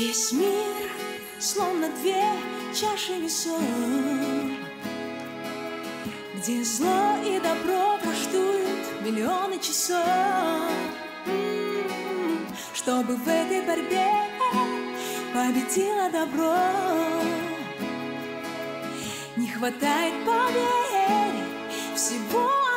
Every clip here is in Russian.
Весь мир словно две чаши весов Где зло и добро враждуют миллионы часов М-м-м. Чтобы в этой борьбе победило добро Не хватает, поверь, всего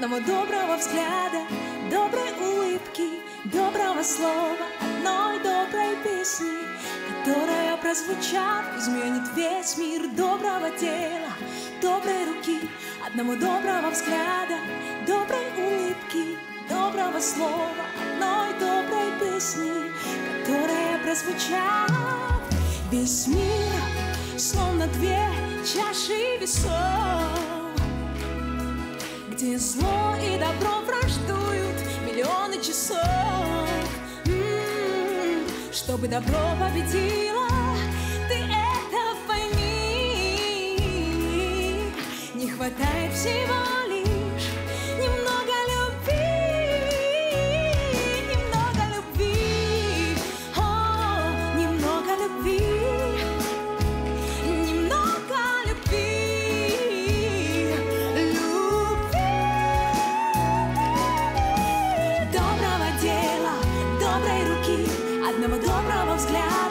Одного доброго взгляда, доброй улыбки Доброго слова, одной доброй песни Которая, прозвучав, изменит весь мир Доброго дела, доброй руки Одного доброго взгляда, доброй улыбки Доброго слова, одной доброй песни Которая, прозвучав, весь мир Словно две чаши весов где зло и добро враждуют миллионы часов. М-м-м, Чтобы добро победило, ты это пойми Не хватает всего руки Одного доброго взгляда,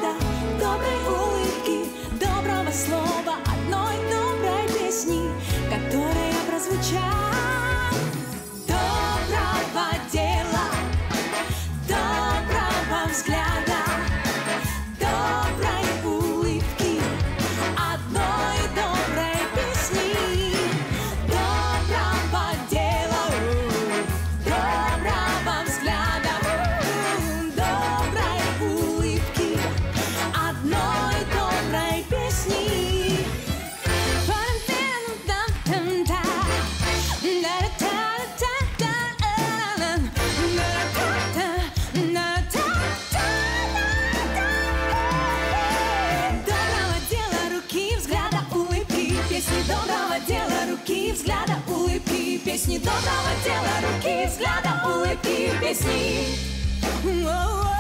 улыбки, песни доброго дела, руки, взгляда, улыбки, песни. Одной